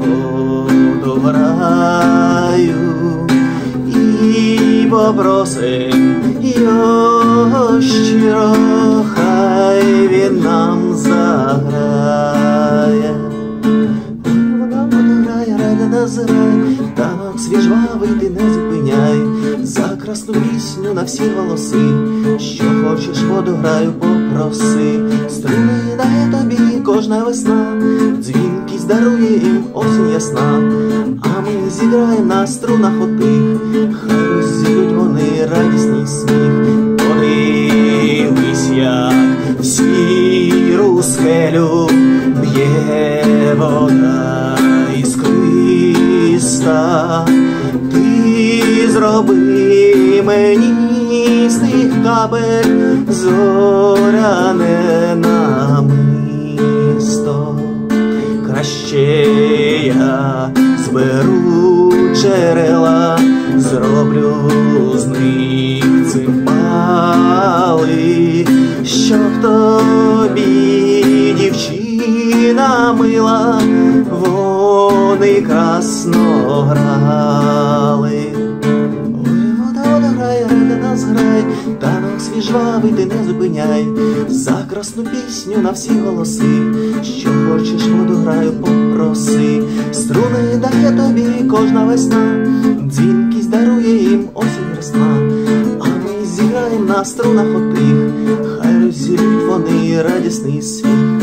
біля водограю і попросим його щиро, хай він нам заграє. Грає, танок свіжвавий ти не зупиняй, за красну пісню на всі голоси, що хочеш водограю, попроси, струни дає тобі кожна весна, дарує їм осінь ясна, а ми зіграємо на струнах отих, хай роззіють вони радісний сміх. Подивись, як в сіру скелю б'є вода іскриста. Ти зроби мені з тих капель зоряне я зберу джерела, зроблю з них цимбали, щоб тобі, дівчина мила, вони красно грали. Грає, ради нас грай, танок свіжвавий ти не зупиняй, за красну пісню на всі голоси, що хочеш воду граю, попроси, струни дає тобі кожна весна, дзвінкість дарує їм осінь весна, а ми зіграємо на струнах отих, хай роззілють вони радісний світ.